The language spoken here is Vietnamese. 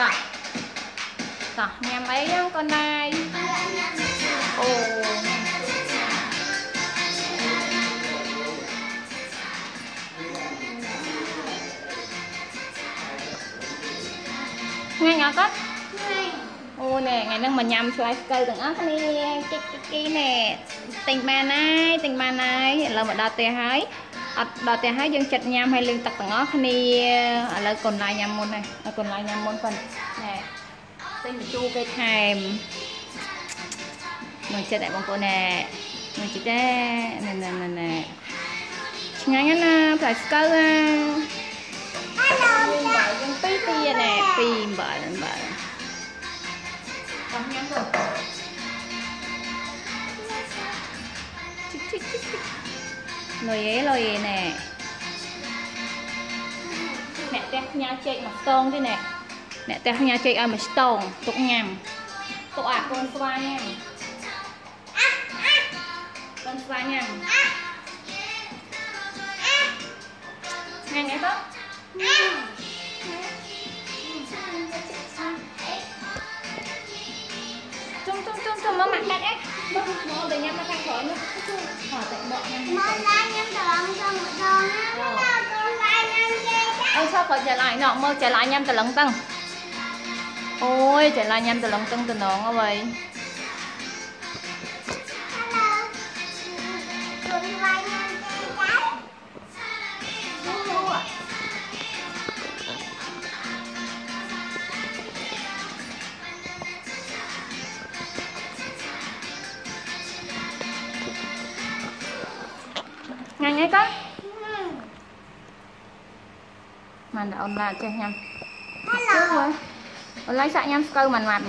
តោះតោះញ៉ាំអីហ្នឹងកូនណាយអូញ៉ាំអត់គាត់អូណែថ្ងៃហ្នឹងមកញ៉ាំឆ្លៃស្កូវទាំងអស់គ្នាគិកគីណែទិញបានហើយទិញបានហើយឥឡូវមកដល់ផ្ទះហើយ អត់ដល់ផ្ទះហើយយើងចិត្តញ៉ាំហើយលឹងទឹកទាំងអស់គ្នាឥឡូវកូនឡាយញ៉ាំមុនណាកូនឡាយញ៉ាំមុនប៉ុណ្ណែទិញបញ្ជូគេថែមមកចិត្តឯបងប្អូនណែមកចិត្តទេណែណែណែណែឆ្ងាញ់ណាផ្លែស្កូវណាយើងបើយើងពីរទៀតណែពីរបើបើចាំញ៉ាំទៅជិះជិះជិះលុយឯលុយឯណែអ្នកផ្ទះផ្ញើចេកមកស្ទងទេណែ nơi ấy lo gì nè. Nè tét nha chơi mà stone đi nè Nè tét nha chơi ai mà stone Tục nhằm Tục à con xoa nhằm Con xoa nhằm Nghe nghe bác Trung trung trung trung mà mặt đặt ấy phải chạy lại nọ, mơ chạy lại nhầm từ lần tăng ôi chạy lại nhầm từ lần tăng từ nón ngó vậy. Ngành ấy con. មិនអូនឡាចេះញ៉ាំ Hello. អូនឡាសាក់ញ៉ាំស្កូវមិនម៉ាត់